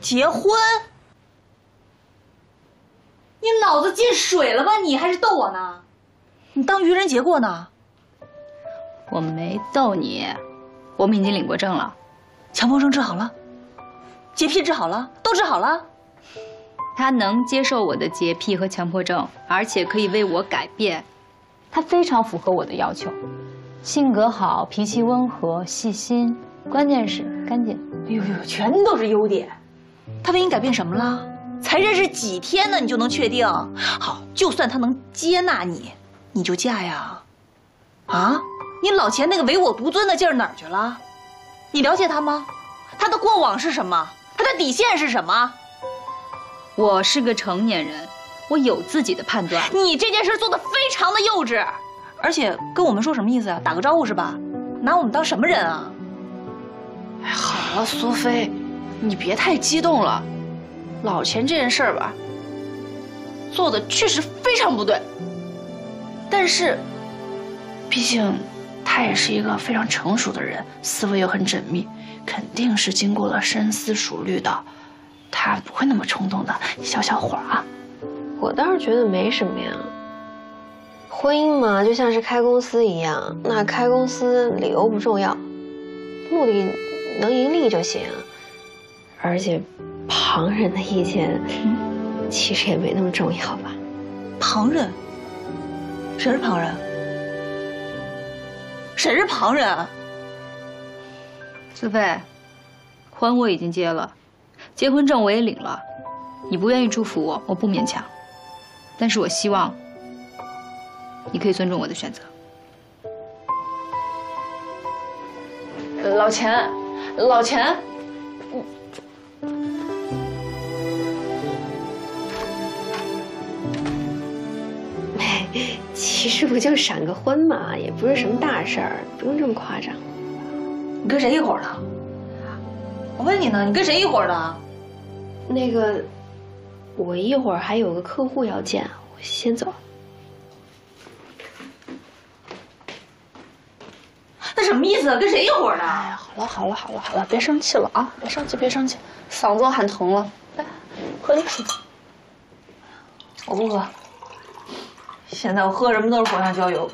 结婚？你脑子进水了吧？你还是逗我呢？你当愚人节过呢？我没逗你，我们已经领过证了，强迫症治好了，洁癖治好了，都治好了。他能接受我的洁癖和强迫症，而且可以为我改变。他非常符合我的要求，性格好，脾气温和，细心，关键是干净。哎呦呦，全都是优点。他为你改变什么了？才认识几天呢，你就能确定？好，就算他能接纳你，你就嫁呀？啊？你老钱那个唯我独尊的劲儿哪儿去了？你了解他吗？他的过往是什么？他的底线是什么？我是个成年人，我有自己的判断。你这件事做的非常的幼稚，而且跟我们说什么意思啊？打个招呼是吧？拿我们当什么人啊？哎，好了，苏菲，你别太激动了。老钱这件事儿吧，做的确实非常不对，但是，毕竟。他也是一个非常成熟的人，思维又很缜密，肯定是经过了深思熟虑的，他不会那么冲动的。消消火啊！我倒是觉得没什么呀。婚姻嘛，就像是开公司一样，那开公司理由不重要，目的能盈利就行。而且，旁人的意见其实也没那么重要吧？旁人？谁是旁人？谁是旁人？思菲，婚我已经结了，结婚证我也领了。你不愿意祝福我，我不勉强。但是我希望你可以尊重我的选择。老钱，老钱，其实不就闪个婚嘛，也不是什么大事儿，不用这么夸张。你跟谁一伙的？我问你呢，你跟谁一伙的？那个，我一会儿还有个客户要见，我先走。那什么意思？跟谁一伙的？好了好了好了好了，别生气了啊！别生气别生气，嗓子都喊疼了。来，喝点水。我不喝。现在我喝什么都是火上浇油。